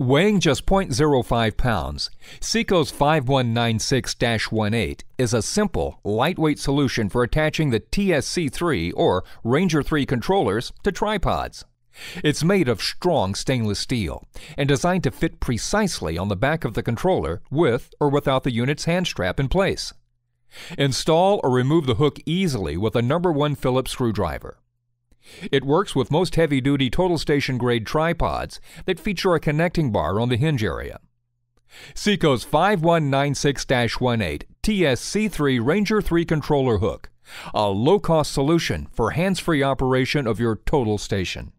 Weighing just 0.05 pounds, Seco's 5196-18 is a simple, lightweight solution for attaching the TSC3 or Ranger 3 controllers to tripods. It's made of strong stainless steel and designed to fit precisely on the back of the controller with or without the unit's hand strap in place. Install or remove the hook easily with a number 1 Phillips screwdriver. It works with most heavy duty total station grade tripods that feature a connecting bar on the hinge area. Seco's 5196 18 TSC3 Ranger 3 controller hook, a low cost solution for hands free operation of your total station.